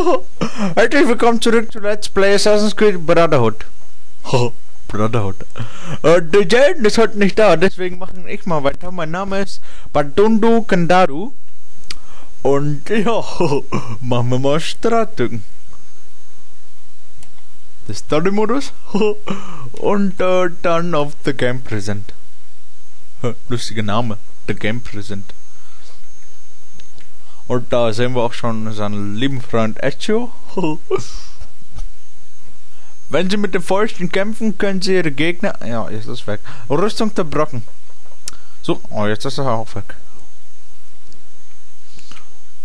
Herzlich willkommen zurück zu Let's Play Assassin's Creed Brotherhood. Brotherhood. Und der Jaden ist heute nicht da, deswegen machen ich mal weiter. Mein Name ist Badundu Kandaru. Und ja, machen wir mal Straten. Der Story-Modus. Und äh, dann auf The Game Present. Lustiger Name. The Game Present. Und da sehen wir auch schon seinen lieben Freund Ezio. Wenn sie mit den Fäusten kämpfen, können sie ihre Gegner... Ja, jetzt ist es weg. Rüstung der Brocken. So, oh, jetzt ist er auch weg.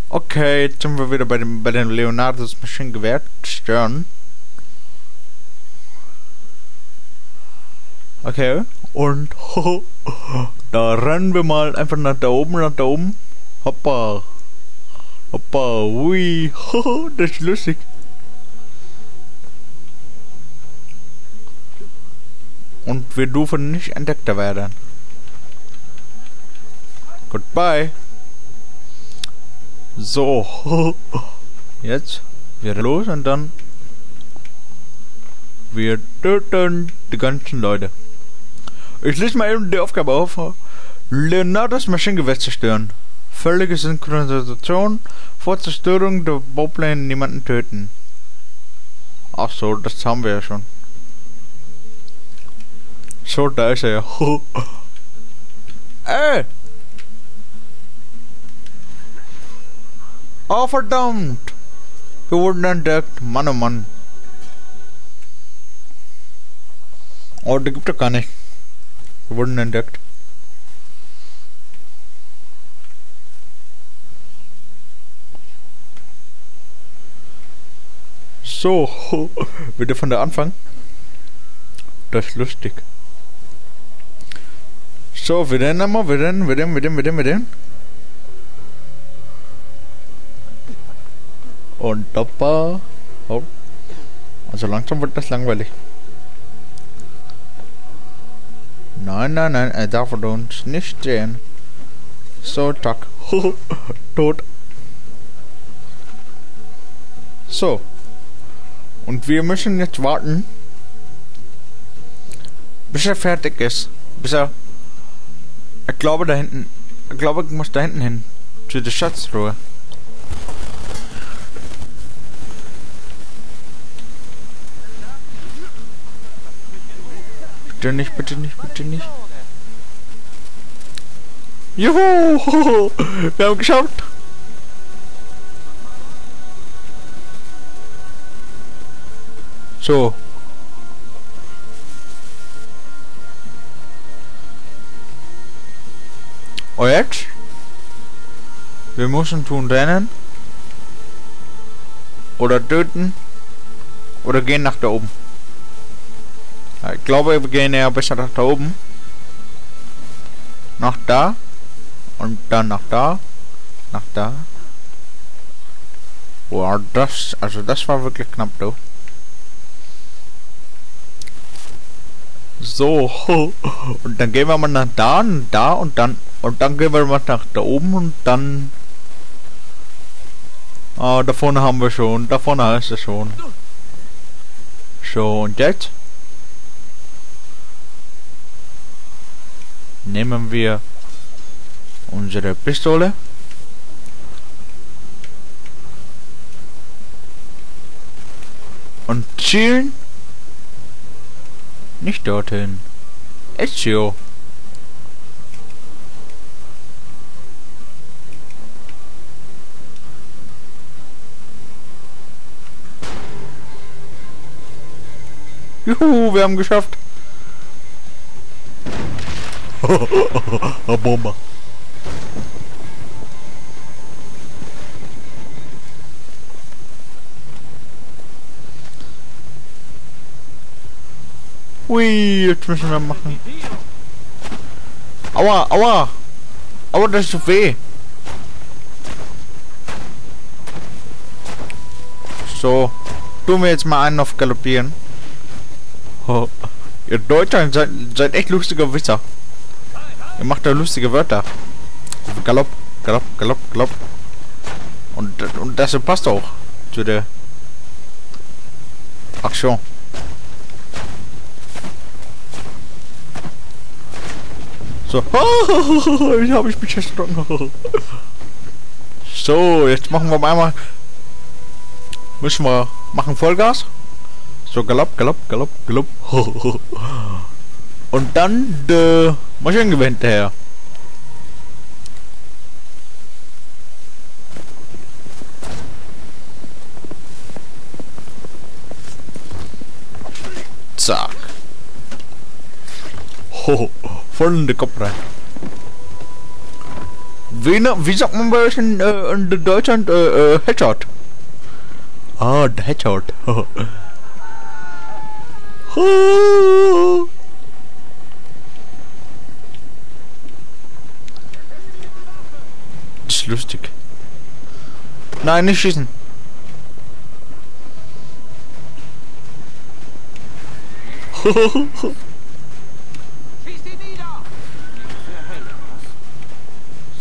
Okay, jetzt sind wir wieder bei dem, bei den Leonardos Maschinengewehr stören. Okay, und da rennen wir mal einfach nach da oben, nach da oben. Hoppa. Hoppa, ui, das ist lustig. Und wir dürfen nicht entdeckt werden. Goodbye. So. Jetzt wieder los und dann wir töten die ganzen Leute. Ich lese mal eben die Aufgabe auf. Leonardos Maschinengewehr zerstören. Völlige Synchronisation. Vor Zerstörung der Baupläne niemanden töten. Ach so, das haben wir ja schon. So, da ist er ja. Ey! Oh, verdammt! Wir wurden entdeckt. Mann, oh Mann. Oh, der gibt doch gar nicht. Wir wurden entdeckt. So, wieder von der Anfang. Das ist lustig. So, wir denn nochmal, wir denn, wir denn, wir denn, wir denn, wir denn. Und Dopper. Oh. Also langsam wird das langweilig. Nein, nein, nein, er darf uns nicht sehen. So, tack. Tot. So. Und wir müssen jetzt warten, bis er fertig ist. Bis er... Ich glaube da hinten... Ich glaube, ich muss da hinten hin. Zu der Schatztruhe. Bitte nicht, bitte nicht, bitte nicht. Juhu! Wir haben geschafft! So. Und jetzt? Wir müssen tun rennen. Oder töten. Oder gehen nach da oben. Ja, ich glaube, wir gehen eher besser nach da oben. Nach da. Und dann nach da. Nach da. Boah, das, also das war wirklich knapp, du. So. Und dann gehen wir mal nach da und da und dann. Und dann gehen wir mal nach da oben und dann. Ah, da vorne haben wir schon. Da vorne ist es schon. So, und jetzt? Nehmen wir unsere Pistole. Und zielen nicht dorthin. Ezio. Juhu, wir haben geschafft. Bomber. Hui, jetzt müssen wir machen. Aua, aua. Aua, das tut weh. So. Tun wir jetzt mal einen auf Galoppieren. Oh. Ihr Deutscher seid, seid echt lustige Wisser. Ihr macht da lustige Wörter. Galopp, Galopp, Galopp, Galopp. Und, und das passt auch zu der Aktion. So. Ich habe ich mich erschrocken. So, jetzt machen wir mal einmal. Müssen wir machen Vollgas. So galopp, galopp, galopp, galopp. Und dann der Maschinengewehr hinterher. Zack. Ho, voll in den Kopf rein. Wie, wie sagt man bei euch in, äh, in Deutschland? Äh, äh, Headshot. Ah, der Headshot. Das ist lustig. Nein, nicht schießen.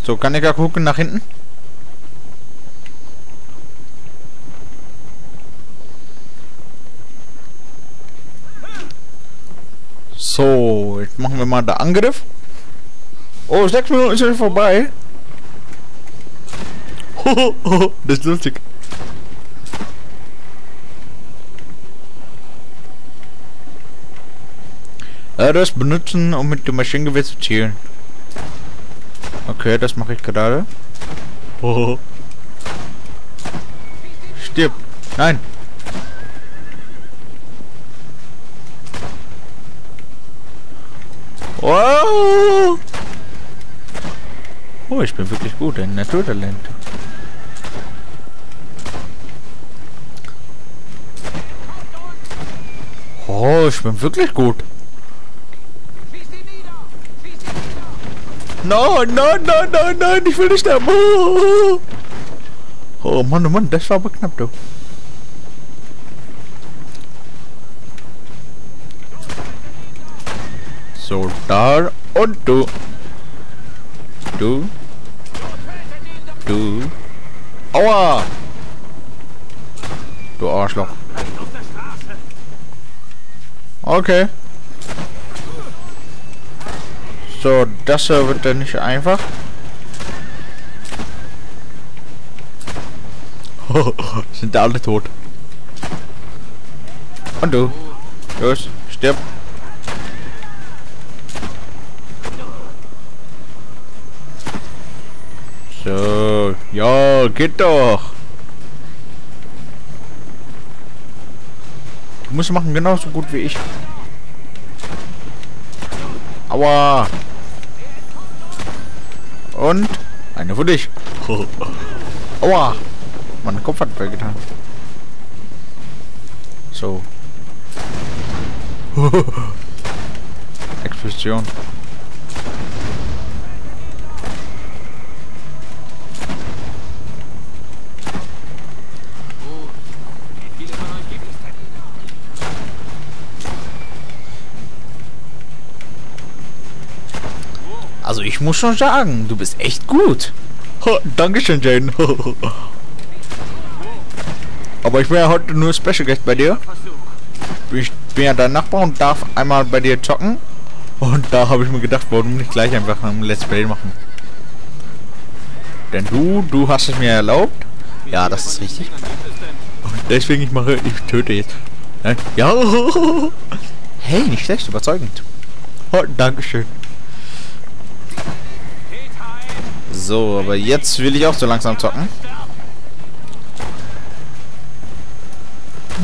so, kann ich ja gucken nach hinten? So, jetzt machen wir mal den Angriff. Oh, sechs Minuten ist schon vorbei. das ist lustig. das benutzen, um mit dem Maschinengewehr zu zielen. Okay, das mache ich gerade. Oh. Stirb. Nein. Oh. oh, ich bin wirklich gut, ein Naturtalent. Oh, ich bin wirklich gut. Nein, nein, nein, nein, nein, ich will nicht sterben. Oh, oh Mann, oh Mann, das war aber knapp, du. So, da und du. Du. Du. Aua! Du Arschloch. Okay. So, das wird dann nicht einfach. Sind alle tot. Und du. Los, stirb. So, ja, geht doch. Du musst machen genauso gut wie ich. Aua. Und eine für dich. Aua. Mein Kopf hat wehgetan. So. Explosion. Ich muss schon sagen, du bist echt gut. Oh, Dankeschön, Jane. Aber ich bin ja heute nur Special Guest bei dir. Ich bin ja dein Nachbar und darf einmal bei dir zocken. Und da habe ich mir gedacht, warum nicht gleich einfach ein Let's Play machen. Denn du, du hast es mir erlaubt. Ja, das ist richtig. Und deswegen ich mache, ich töte jetzt. Ja. Hey, nicht schlecht, überzeugend. Oh, Dankeschön. So, aber jetzt will ich auch so langsam zocken.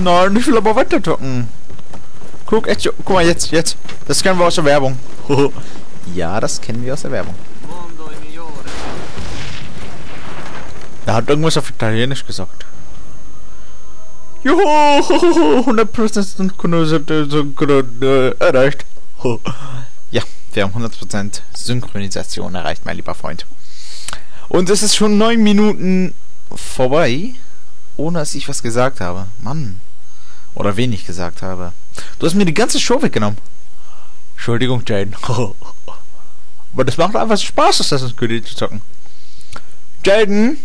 Nein, ich will aber weiter zocken. Guck, echt, guck mal jetzt, jetzt. Das kennen wir aus der Werbung. ja, das kennen wir aus der Werbung. Da hat irgendwas auf Italienisch gesagt. Juhu, 100% erreicht. Ja, wir haben 100% Synchronisation erreicht, mein lieber Freund. Und es ist schon neun Minuten vorbei, ohne dass ich was gesagt habe. Mann. Oder wenig gesagt habe. Du hast mir die ganze Show weggenommen. Entschuldigung, Jane. Aber das macht einfach Spaß, Assassin's Creed zu zocken. Jaden?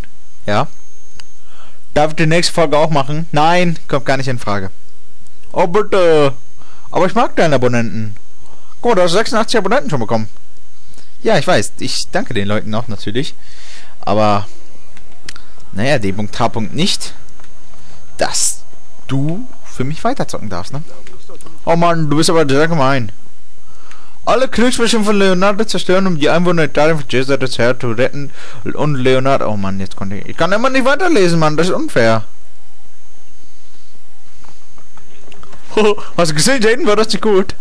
Ja? Darf ich die nächste Folge auch machen? Nein, kommt gar nicht in Frage. Oh bitte. Aber ich mag deinen Abonnenten. Guck mal, du hast 86 Abonnenten schon bekommen. Ja, ich weiß. Ich danke den Leuten auch natürlich. Aber, naja, D. H. nicht, dass du für mich weiterzocken darfst, ne? Oh Mann, du bist aber sehr gemein. Alle Kriegsmaschinen von Leonardo zerstören, um die Einwohner Italien von Cesar das Herr zu retten. Und Leonardo... Oh Mann, jetzt konnte ich... Ich kann immer nicht weiterlesen, Mann. Das ist unfair. Hast du gesehen, Jaden? War das nicht gut?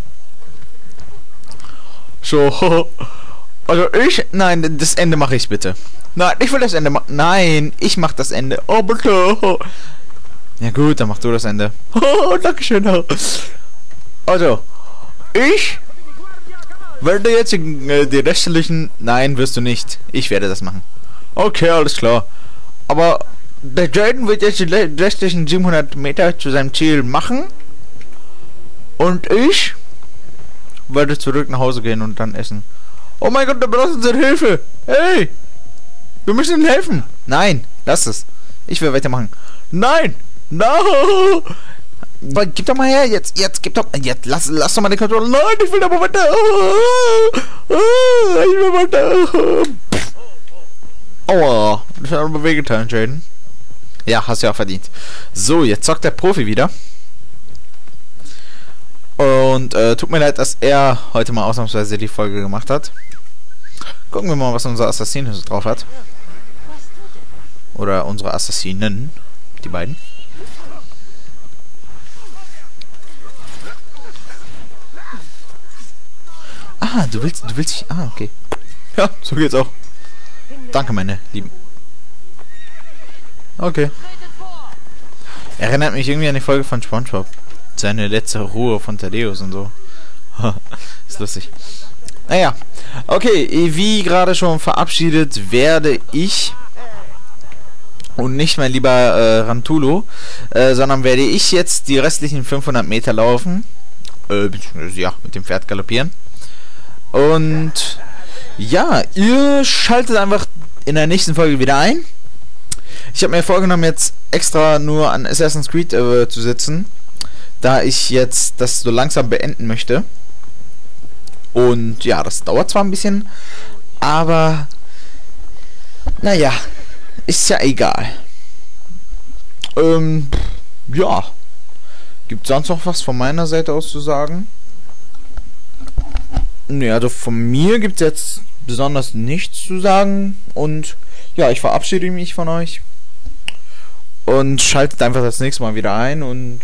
So. Also ich... Nein, das Ende mache ich bitte. Nein, ich will das Ende machen. Nein, ich mach das Ende. Oh, bitte. Ja gut, dann mach du das Ende. Oh, Dankeschön. Also, ich werde jetzt äh, die restlichen... Nein, wirst du nicht. Ich werde das machen. Okay, alles klar. Aber der Jaden wird jetzt die restlichen 700 Meter zu seinem Ziel machen. Und ich werde zurück nach Hause gehen und dann essen. Oh mein Gott, da brauchen sie Hilfe. Hey! Wir müssen ihnen helfen. Nein, lass es. Ich will weitermachen. Nein! No! Gib doch mal her, jetzt, jetzt, gib doch, jetzt, lass, lass doch mal den Controller. Nein, ich will aber weiter. Ich will weiter. Aua, das hat aber wehgetan, Jaden. Ja, hast du ja auch verdient. So, jetzt zockt der Profi wieder. Und äh, tut mir leid, dass er heute mal ausnahmsweise die Folge gemacht hat. Gucken wir mal, was unser Assassin drauf hat. Oder unsere Assassinen. Die beiden. Ah, du willst, du willst dich... Ah, okay. Ja, so geht's auch. Danke, meine Lieben. Okay. Erinnert mich irgendwie an die Folge von Spongebob. Seine letzte Ruhe von Thaddeus und so. ist lustig. Naja. Okay, wie gerade schon verabschiedet, werde ich und nicht mein lieber äh, Rantulo, äh, sondern werde ich jetzt die restlichen 500 Meter laufen. Äh, ja, mit dem Pferd galoppieren. Und ja, ihr schaltet einfach in der nächsten Folge wieder ein. Ich habe mir vorgenommen, jetzt extra nur an Assassin's Creed äh, zu sitzen, da ich jetzt das so langsam beenden möchte. Und ja, das dauert zwar ein bisschen, aber naja, ist ja egal. Ähm, ja. Gibt sonst noch was von meiner Seite aus zu sagen? Ne, also von mir gibt es jetzt besonders nichts zu sagen. Und ja, ich verabschiede mich von euch. Und schaltet einfach das nächste Mal wieder ein. Und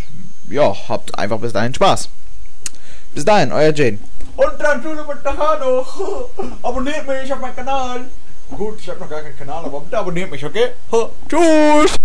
ja, habt einfach bis dahin Spaß. Bis dahin, euer Jane. Und dann mit Tahano. Abonniert mich auf meinen Kanal. Gut, ich habe noch gar keinen Kanal, aber bitte abonniert mich, okay? Tschüss.